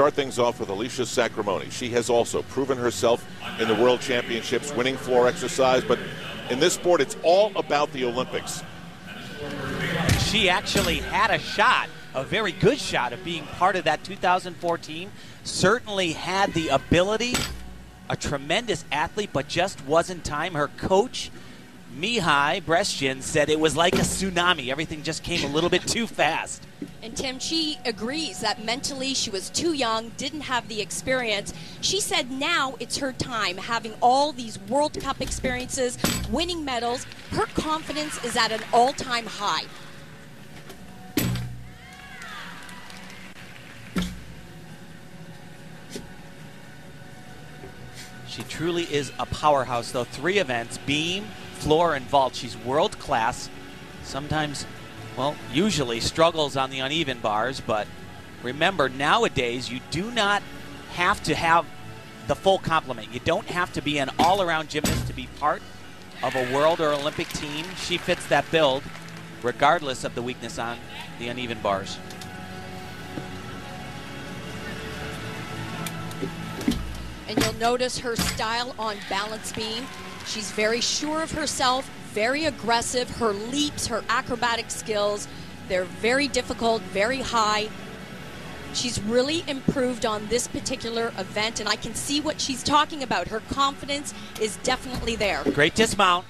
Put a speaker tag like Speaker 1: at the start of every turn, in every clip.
Speaker 1: start things off with Alicia Sacramone. She has also proven herself in the World Championships, winning floor exercise, but in this sport, it's all about the Olympics.
Speaker 2: She actually had a shot, a very good shot, of being part of that 2014. Certainly had the ability, a tremendous athlete, but just wasn't time. Her coach, Mihai Brestyan, said it was like a tsunami. Everything just came a little bit too fast.
Speaker 3: And Tim, she agrees that mentally she was too young, didn't have the experience. She said now it's her time, having all these World Cup experiences, winning medals. Her confidence is at an all time high.
Speaker 2: She truly is a powerhouse, though. Three events beam, floor, vault. She's world class. Sometimes, well, usually struggles on the uneven bars, but remember, nowadays, you do not have to have the full complement. You don't have to be an all around gymnast to be part of a world or Olympic team. She fits that build, regardless of the weakness on the uneven bars.
Speaker 3: And you'll notice her style on balance beam. She's very sure of herself, very aggressive. Her leaps, her acrobatic skills, they're very difficult, very high. She's really improved on this particular event, and I can see what she's talking about. Her confidence is definitely there.
Speaker 2: Great dismount.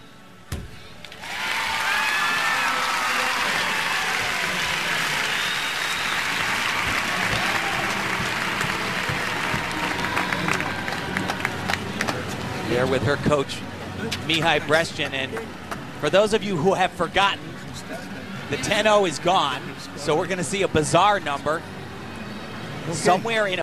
Speaker 2: There with her coach, Mihai Brestyan. And for those of you who have forgotten, the 10 0 is gone. So we're going to see a bizarre number somewhere in